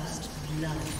First blood.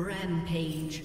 Rampage.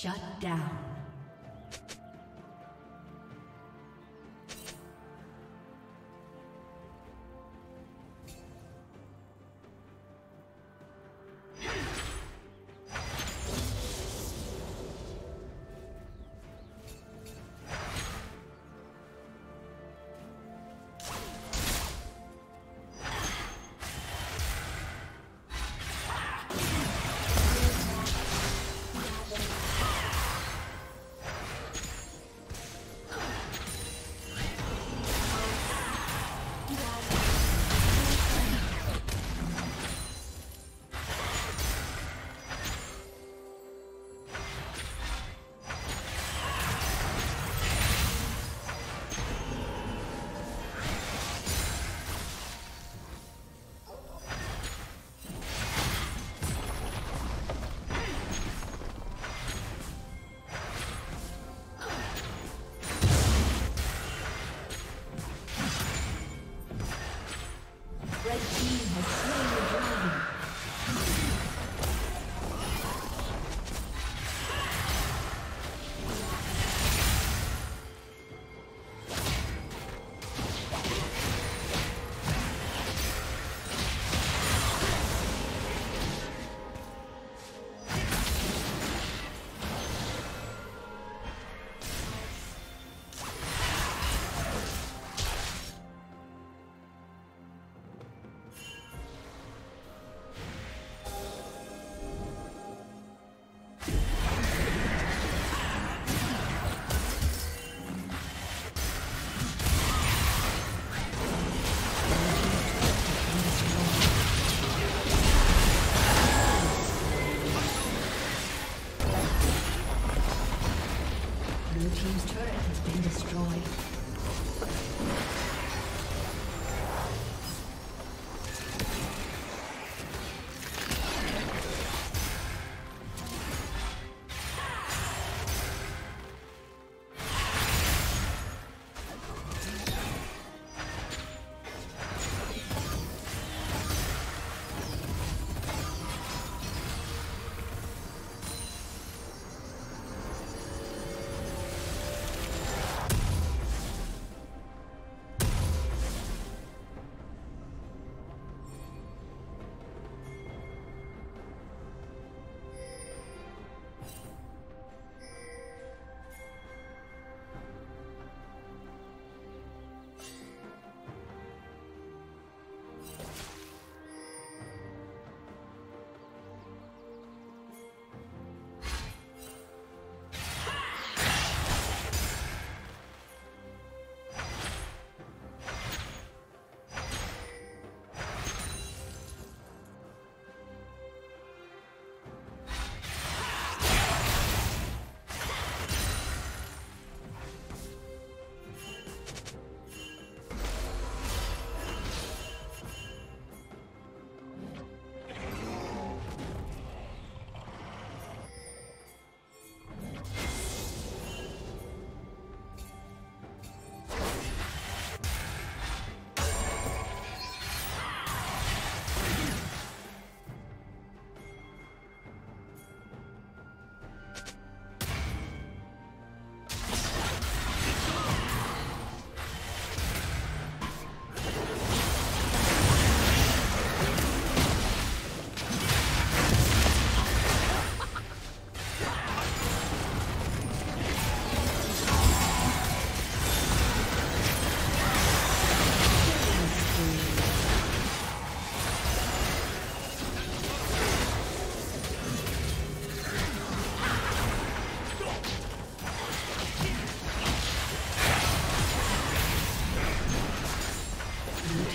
Shut down.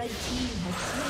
Red team has slain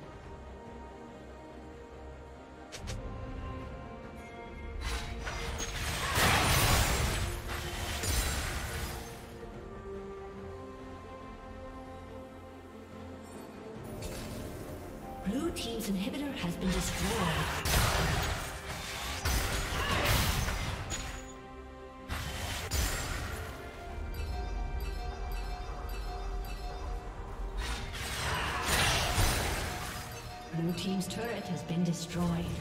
Has been destroyed.